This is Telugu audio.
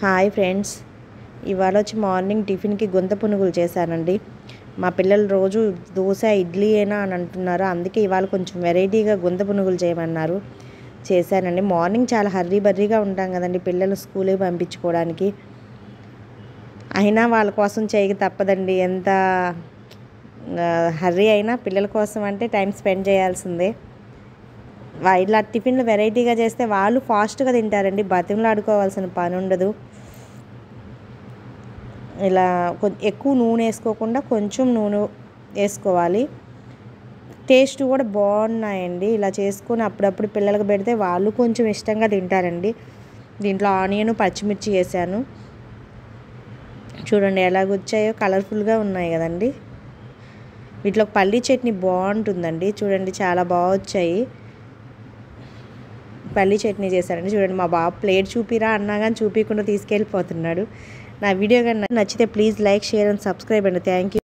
Hi friends. ఇవాళ వచ్చి మార్నింగ్ టిఫిన్కి గుంత పునుగులు చేశానండి. మా పిల్లలు రోజు దోశ ఇడ్లీ అయినా అని అంటున్నారు. అందుకే ఇవాళ కొంచెం వెరైటీగా గుంత పునుగులు చేయమన్నారు. చేశానండి. మార్నింగ్ చాలా హర్రీ బర్రీగా ఉంటాం కదండి పిల్లలు స్కూల్కి పంపించుకోవడానికి. అయినా వాళ్ళ కోసం చేయక తప్పదండి. ఎంత హర్రీ అయినా పిల్లల కోసం అంటే టైం స్పెండ్ చేయాల్సిందే. ఇలా టిఫిన్లు వెరైటీగా చేస్తే వాళ్ళు ఫాస్ట్గా తింటారండి. బతిమలాడుకోవాల్సిన పని ఉండదు. ఇలా ఎక్కువ నూనె వేసుకోకుండా కొంచెం నూనె వేసుకోవాలి. టేస్ట్ కూడా బాగున్నాయండి. ఇలా చేసుకొని అప్పుడప్పుడు పిల్లలకు పెడితే వాళ్ళు కొంచెం ఇష్టంగా తింటారండి. దీంట్లో ఆనియన్ పచ్చిమిర్చి వేసాను. చూడండి ఎలా వచ్చాయో కలర్ఫుల్గా ఉన్నాయి కదండి. వీటిలో పల్లీ చట్నీ బాగుంటుందండి. చూడండి చాలా బాగా వచ్చాయి. పల్లీ చట్నీ చేశారండి చూడండి మా బాబు ప్లేట్ చూపిరా అన్నా కానీ చూపించకుండా తీసుకెళ్ళిపోతున్నాడు. నా వీడియో కానీ నచ్చితే please like share and subscribe అండి. Thank you